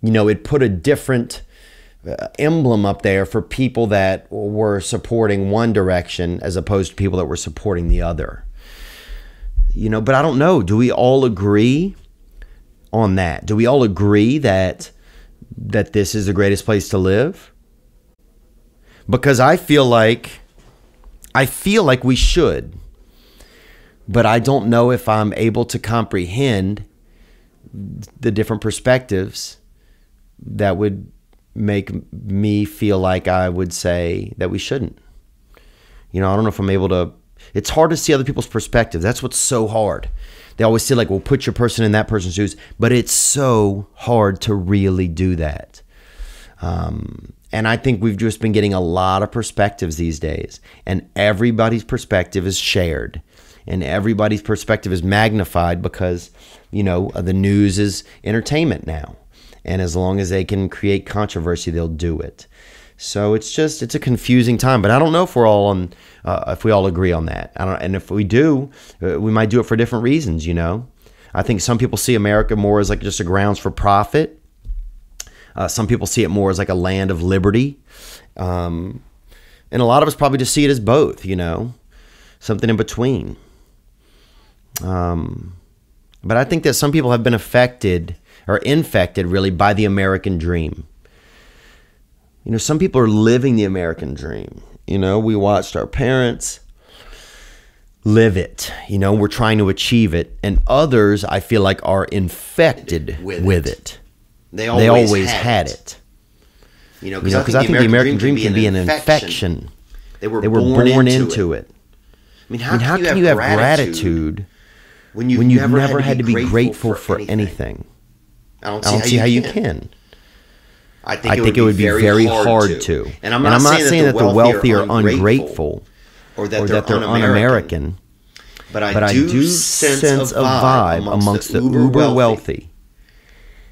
you know, it put a different Uh, emblem up there for people that were supporting one direction as opposed to people that were supporting the other. You know, but I don't know. Do we all agree on that? Do we all agree that that this is the greatest place to live? Because I feel like I feel like we should. But I don't know if I'm able to comprehend the different perspectives that would make me feel like I would say that we shouldn't. You know, I don't know if I'm able to. It's hard to see other people's perspective. That's what's so hard. They always say, like, well, put your person in that person's shoes. But it's so hard to really do that. Um, and I think we've just been getting a lot of perspectives these days. And everybody's perspective is shared. And everybody's perspective is magnified because, you know, the news is entertainment now. And as long as they can create controversy, they'll do it. So it's just it's a confusing time, but I don't know if we're all on uh, if we all agree on that. I don't, and if we do, uh, we might do it for different reasons. You know, I think some people see America more as like just a grounds for profit. Uh, some people see it more as like a land of liberty, um, and a lot of us probably just see it as both. You know, something in between. Um, but I think that some people have been affected or infected really by the American dream. You know, some people are living the American dream. You know, we watched our parents live it. You know, we're trying to achieve it. And others, I feel like, are infected With with, it. it. They They always, always had it. You know, You know, because I think the American dream can be an infection. They were, They were born, into, it. I mean, I how, mean, how can, you have gratitude, gratitude when you've, when you've never, had to be grateful for anything? anything? I don't I don't see how you can. I think, I think it would be very hard to. And I'm not, saying, that, the wealthy are ungrateful, or that or they're, that they're un-American. un-American. But I, But I do, do sense, a vibe amongst, the uber wealthy,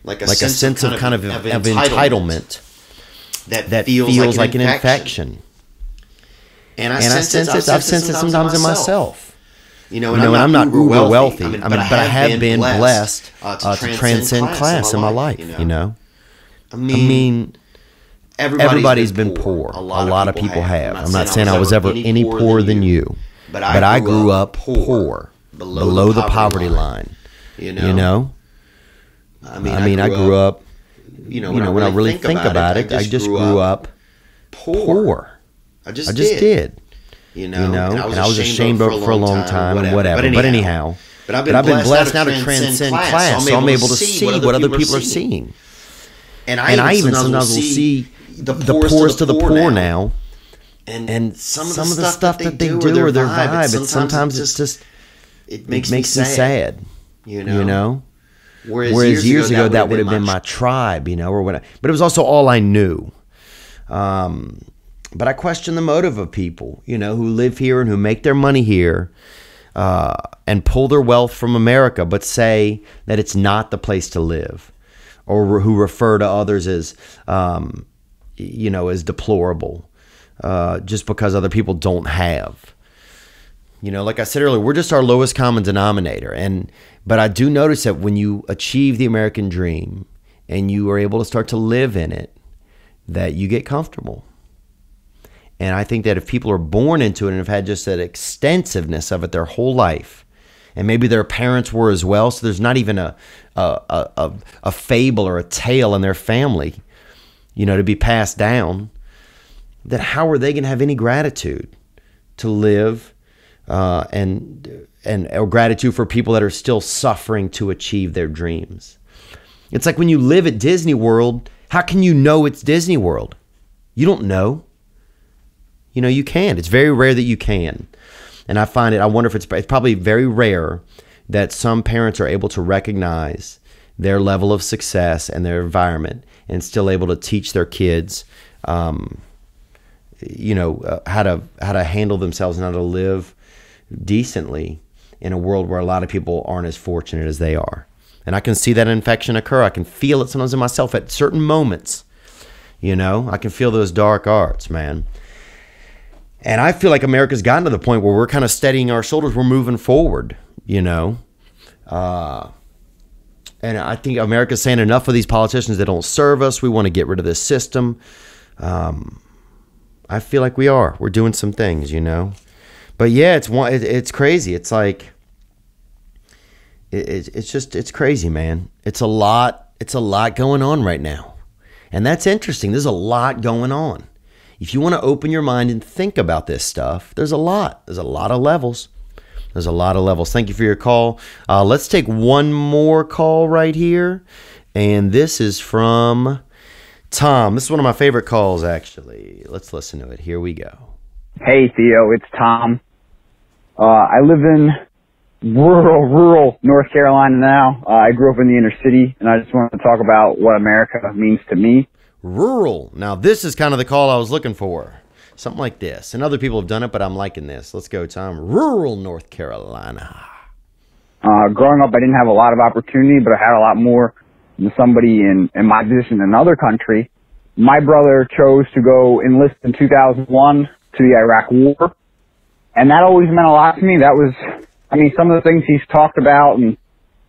like a, like a sense of kind of, of, entitlement, that, that feels, feels like an infection. And I, And I sense, sense it. it. I've sensed it sometimes in myself. You know, You and, know, and I'm, not uber wealthy. I mean, but, I have been blessed uh, to, transcend class in my life. You know, I I mean, mean, everybody's, everybody's been poor. A lot, of people have. I'm not saying I was ever any poorer than you, but but I grew up poor, below the poverty line. You know, You know, I mean, I mean, I grew up. You know, You know, when I really think about it, I just grew up poor. I just, I just did. You know, You know, and I was ashamed of it for a long time and whatever. But anyhow, but I've but I've been blessed now to transcend class, so I'm able to see what other people are seeing. And I, And I even sometimes will see the poorest, to the poor, now, and, and some of some the, of the stuff, that they do, or their vibe, it's sometimes, sometimes it's just it it makes, me me sad. You know, You know, Whereas, whereas years ago that would have been my tribe, you know, or what. But it was also all I knew. Um, but I question the motive of people, you know, who live here and who make their money here, uh, and pull their wealth from America, but say that it's not the place to live, or who refer to others as, um, you know, as deplorable, uh, just because other people don't have. You know, like I said earlier, we're just our lowest common denominator. And but I do notice that when you achieve the American dream and you are able to start to live in it, that you get comfortable. And I think that if people are born into it and have had just that extensiveness of it their whole life, and maybe their parents were as well, so there's not even a a, a, a, fable or a tale in their family, you know, to be passed down, then how are they going to have any gratitude to live uh, and and or gratitude for people that are still suffering to achieve their dreams. It's like when you live at Disney World, how can you know it's Disney World? You don't know. You know, you can. It's very rare that you can. And I find it, I wonder if it's, it's probably very rare that some parents are able to recognize their level of success and their environment and still able to teach their kids, um, you know, uh, how to how to handle themselves and how to live decently in a world where a lot of people aren't as fortunate as they are. And I can see that infection occur. I can feel it sometimes in myself at certain moments. You know, I can feel those dark arts, man. And I feel like America's gotten to the point where we're kind of steadying our shoulders. We're moving forward, you know. Uh, and I think America's saying enough of these politicians that don't serve us. We want to get rid of this system. Um, I feel like we are. We're doing some things, you know. But yeah, it's one. It's crazy. It's like it, it, it's just it's crazy, man. It's a lot. It's a lot going on right now, and that's interesting. There's a lot going on. If you want to open your mind and think about this stuff, there's a lot. There's a lot of levels. There's a lot of levels. Thank you for your call. Uh, let's take one more call right here, and this is from Tom. This is one of my favorite calls, actually. Let's listen to it. Here we go. Hey Theo, it's Tom. Uh, I live in rural, rural North Carolina now. Uh, I grew up in the inner city, and I just wanted to talk about what America means to me. Rural. Now, this is kind of the call I was looking for. Something like this. And other people have done it, but I'm liking this. Let's go, Tom. Rural North Carolina. Uh, growing up, I didn't have a lot of opportunity, but I had a lot more than somebody in, in my position in another country. My brother chose to go enlist in 2001 to the Iraq War. And that always meant a lot to me. That was, I mean, some of the things he's talked about and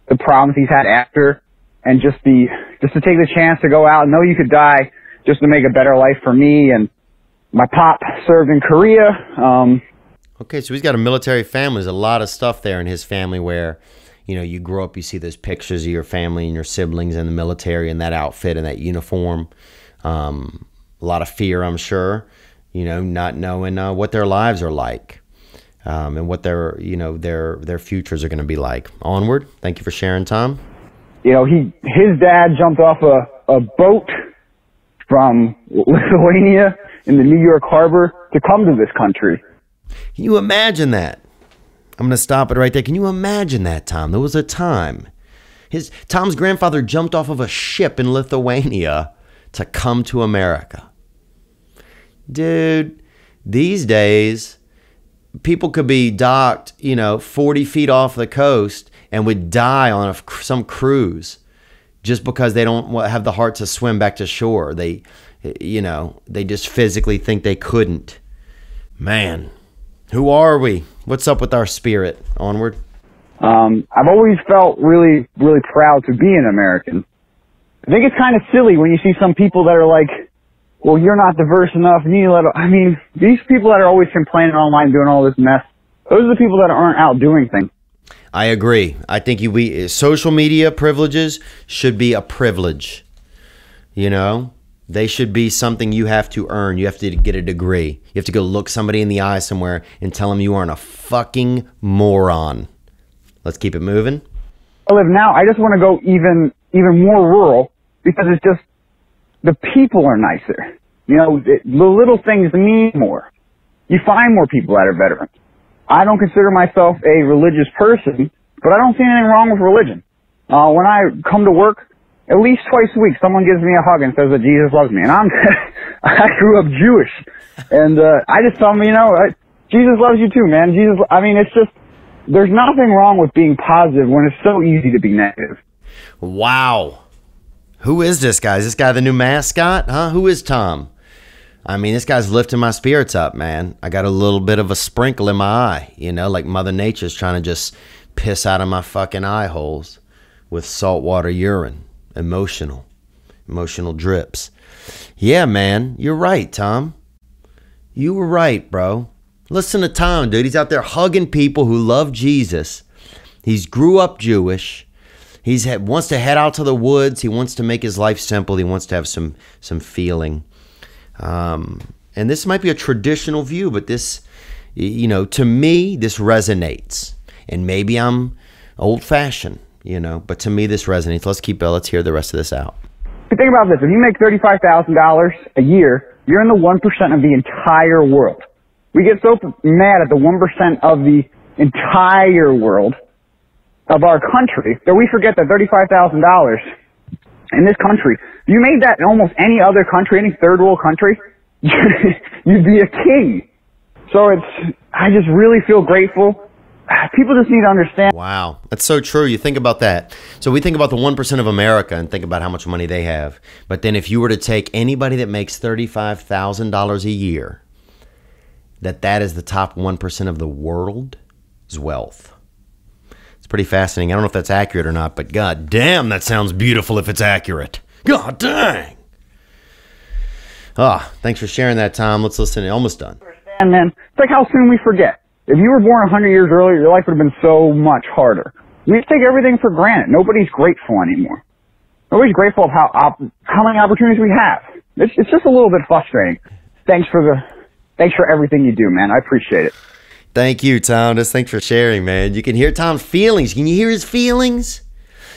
the problems he's had after and just the, just to take the chance to go out and know you could die just to make a better life for me. And my pop served in Korea. Um, Okay, so he's got a military family. There's a lot of stuff there in his family where, you know, you grow up, you see those pictures of your family and your siblings in the military and that outfit and that uniform. Um, a lot of fear, I'm sure, you know, not knowing uh, what their lives are like um, and what their, you know, their their futures are going to be like. Onward. Thank you for sharing, Tom. You know, he his dad jumped off a, a boat from Lithuania in the New York harbor to come to this country. Can you imagine that? I'm going to stop it right there. Can you imagine that, Tom? There was a time. His Tom's grandfather jumped off of a ship in Lithuania to come to America. Dude, these days people could be docked, you know, 40 feet off the coast and would die on a, some cruise just because they don't have the heart to swim back to shore. They, you know, they just physically think they couldn't. Man, who are we? What's up with our spirit? Onward. Um, I've always felt really, really proud to be an American. I think it's kind of silly when you see some people that are like, well, you're not diverse enough. You need let, I mean, these people that are always complaining online, doing all this mess, those are the people that aren't out doing things. I agree. I think you, we social media privileges should be a privilege. You know, they should be something you have to earn. You have to get a degree. You have to go look somebody in the eye somewhere and tell them you aren't a fucking moron. Let's keep it moving. I live now, I just want to go even, even more rural because it's just, the people are nicer. You know, the little things mean more. You find more people that are veterans. I don't consider myself a religious person, but I don't see anything wrong with religion. Uh, when I come to work, at least twice a week, someone gives me a hug and says that Jesus loves me. And I'm, I grew up Jewish. And, uh, I just tell them, you know, uh, Jesus loves you too, man. Jesus, I mean, it's just, there's nothing wrong with being positive when it's so easy to be negative. Wow. Who is this guy? Is this guy the new mascot? Huh? Who is Tom? I mean, this guy's lifting my spirits up, man. I got a little bit of a sprinkle in my eye, you know, like Mother Nature's trying to just piss out of my fucking eye holes with saltwater urine. Emotional. Emotional drips. Yeah, man, you're right, Tom. You were right, bro. Listen to Tom, dude. He's out there hugging people who love Jesus. He's grew up Jewish. He's wants to head out to the woods. He wants to make his life simple. He wants to have some some feeling. Um, and this might be a traditional view, but this, you know, to me, this resonates. And maybe I'm old fashioned, you know, but to me, this resonates. Let's keep, uh, let's hear the rest of this out. Think about this. If you make $35,000 a year, you're in the 1% of the entire world. We get so mad at the 1% of the entire world of our country that we forget that $35,000 in this country, you made that in almost any other country, any third world country, you'd be a king. So it's, I just really feel grateful. People just need to understand. Wow, that's so true. You think about that. So we think about the 1% of America and think about how much money they have. But then if you were to take anybody that makes $35,000 a year, that that is the top 1% of the world's wealth. It's pretty fascinating. I don't know if that's accurate or not, but god damn, that sounds beautiful if it's accurate. God dang. Ah, thanks for sharing that, Tom. Let's listen. Almost done. And man, it's like how soon we forget. If you were born 100 years earlier, your life would have been so much harder. We just take everything for granted. Nobody's grateful anymore. Nobody's grateful of how op- how many opportunities we have. It's it's just a little bit frustrating. Thanks for the thanks for everything you do, man. I appreciate it. Thank you, Tom. Just thanks for sharing, man. You can hear Tom's feelings. Can you hear his feelings?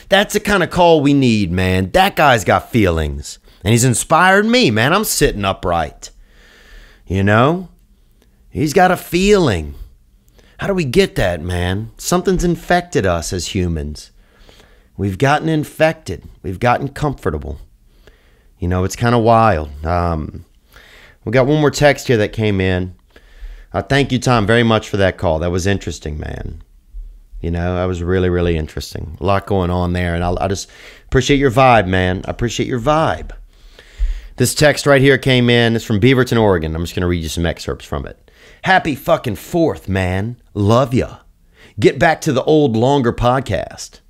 That's the kind of call we need, man. That guy's got feelings. And he's inspired me, man. I'm sitting upright. You know? He's got a feeling. How do we get that, man? Something's infected us as humans. We've gotten infected. We've gotten comfortable. You know, it's kind of wild. Um, we got one more text here that came in. Uh, thank you, Tom, very much for that call. That was interesting, man. You know, that was really, really interesting. A lot going on there. And I'll, I just appreciate your vibe, man. I appreciate your vibe. This text right here came in. It's from Beaverton, Oregon. I'm just going to read you some excerpts from it. Happy fucking fourth, man. Love ya. Get back to the old, longer podcast.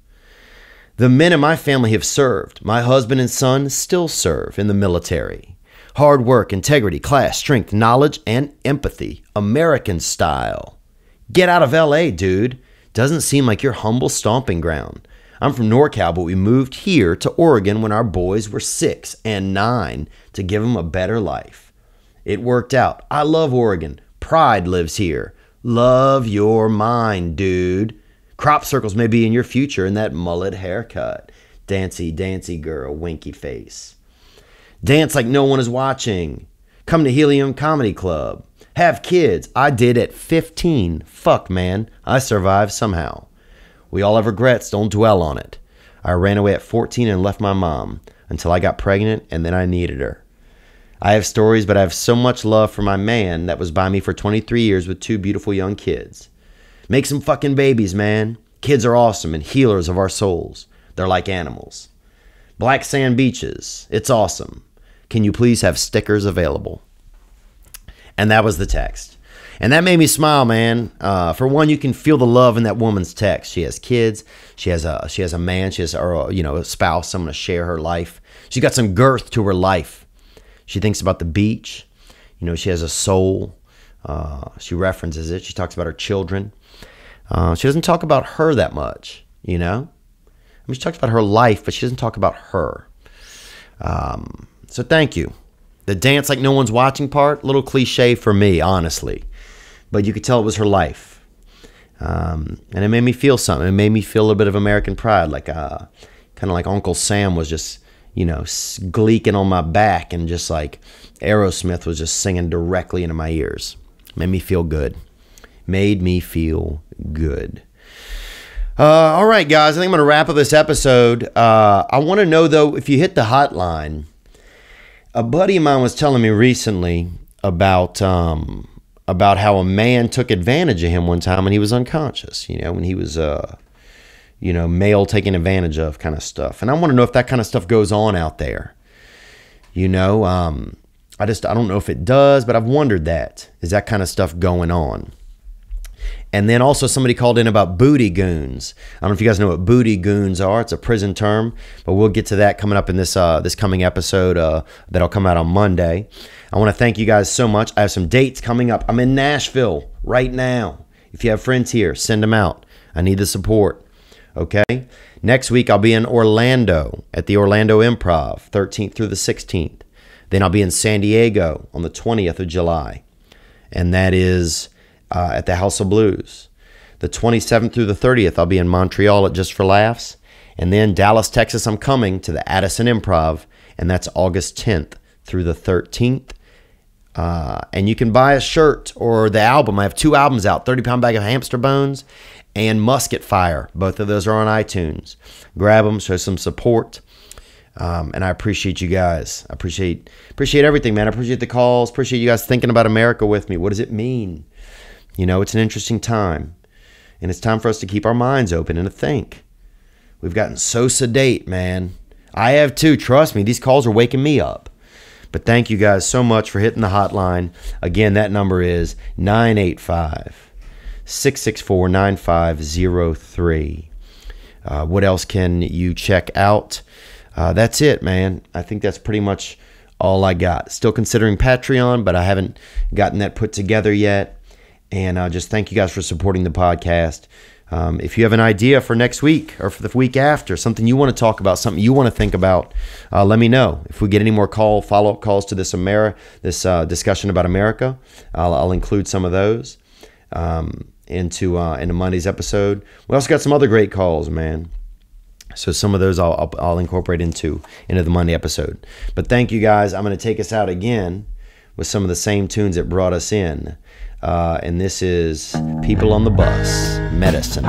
The men in my family have served. My husband and son still serve in the military. Hard work, integrity, class, strength, knowledge, and empathy. American style. Get out of LA, dude. Doesn't seem like your humble stomping ground. I'm from NorCal, but we moved here to Oregon when our boys were six and nine to give them a better life. It worked out. I love Oregon. Pride lives here. Love your mind, dude. Crop circles may be in your future in that mullet haircut. Dancy, dancy girl, winky face. Dance like no one is watching. Come to Helium Comedy Club. Have kids. I did at 15. Fuck, man. I survived somehow. We all have regrets. Don't dwell on it. I ran away at 14 and left my mom until I got pregnant and then I needed her. I have stories, but I have so much love for my man that was by me for 23 years with two beautiful young kids. Make some fucking babies, man. Kids are awesome and healers of our souls. They're like animals. Black sand beaches. It's awesome. Can you please have stickers available? And that was the text. And that made me smile, man. Uh, for one, you can feel the love in that woman's text. She has kids. She has a she has a man. She has or you know a spouse. Someone to share her life. She's got some girth to her life. She thinks about the beach. You know, she has a soul. Uh, she references it. She talks about her children. Uh, she doesn't talk about her that much. You know, I mean, she talks about her life, but she doesn't talk about her. Um, so thank you. The dance like no one's watching part, little cliche for me, honestly. But you could tell it was her life. Um, and it made me feel something. It made me feel a little bit of American pride, like uh, kind of like Uncle Sam was just, you know, gleeking on my back, and just like Aerosmith was just singing directly into my ears. Made me feel good. Made me feel good. Uh, all right, guys, I think I'm going to wrap up this episode. Uh, I want to know, though, if you hit the hotline, a buddy of mine was telling me recently about um, about how a man took advantage of him one time when he was unconscious. You know, when he was uh, you know, male taking advantage of kind of stuff. And I want to know if that kind of stuff goes on out there. You know, um, I just I don't know if it does, but I've wondered that is that kind of stuff going on. And then also somebody called in about booty goons. I don't know if you guys know what booty goons are. It's a prison term, but we'll get to that coming up in this uh, this coming episode uh, that'll come out on Monday. I want to thank you guys so much. I have some dates coming up. I'm in Nashville right now. If you have friends here, send them out. I need the support. Okay. Next week I'll be in Orlando at the Orlando Improv, 13th through the 16th. Then I'll be in San Diego on the 20th of July, and that is uh, at the House of Blues. The 27th through the 30th, I'll be in Montreal at Just for Laughs. And then Dallas, Texas, I'm coming to the Addison Improv, and that's August 10th through the 13th. Uh, and you can buy a shirt or the album. I have two albums out 30 Pound Bag of Hamster Bones and Musket Fire. Both of those are on iTunes. Grab them, show some support. Um, and I appreciate you guys. I appreciate appreciate everything, man. I appreciate the calls. Appreciate you guys thinking about America with me. What does it mean? You know, it's an interesting time. And it's time for us to keep our minds open and to think. We've gotten so sedate, man. I have too. Trust me, these calls are waking me up. But thank you guys so much for hitting the hotline. Again, that number is 985 664 9503. Uh, what else can you check out? Uh, that's it, man. I think that's pretty much all I got. Still considering Patreon, but I haven't gotten that put together yet. And uh, just thank you guys for supporting the podcast. Um, if you have an idea for next week or for the week after, something you want to talk about, something you want to think about, uh, let me know. If we get any more call follow up calls to this Ameri- this uh, discussion about America, I'll, I'll, include some of those um, into uh, into Monday's episode. We also got some other great calls, man. So some of those I'll, I'll, I'll incorporate into into the Monday episode. But thank you guys. I'm going to take us out again with some of the same tunes that brought us in. Uh, and this is People on the Bus, Medicine.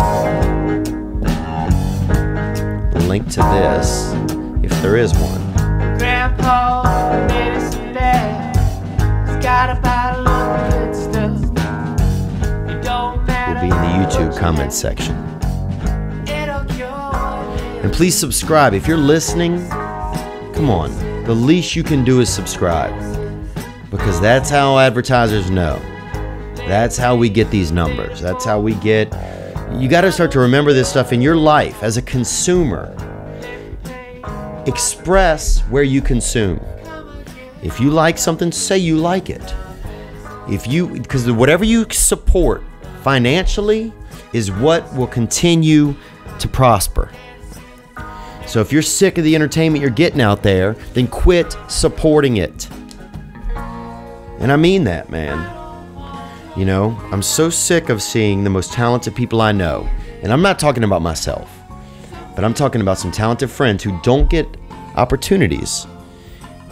Link to this, if there is one. Grandpa, medicine bag. He's got a bottle of good stuff. It don't matter Will be in the YouTube comments section. And please subscribe. If you're listening, come on. The least you can do is subscribe. Because that's how advertisers know. That's how we get these numbers. That's how we get. You got to start to remember this stuff in your life as a consumer. Express where you consume. If you like something, say you like it. If you, because whatever you support financially is what will continue to prosper. So if you're sick of the entertainment you're getting out there, then quit supporting it. And I mean that, man. You know, I'm so sick of seeing the most talented people I know. And I'm not talking about myself, but I'm talking about some talented friends who don't get opportunities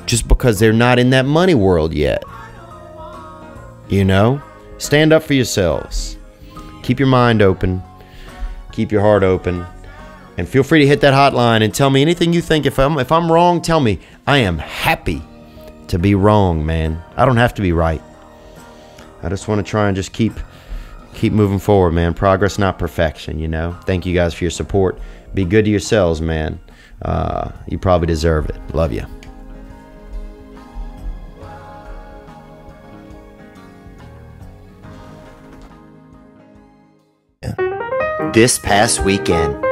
just because they're not in that money world yet. You know, stand up for yourselves. Keep your mind open. Keep your heart open. And feel free to hit that hotline and tell me anything you think. If I'm if I'm wrong, tell me. I am happy to be wrong, man. I don't have to be right. I just want to try and just keep keep moving forward, man. Progress, not perfection, you know. Thank you guys for your support. Be good to yourselves, man. Uh, you probably deserve it. Love you. This past weekend,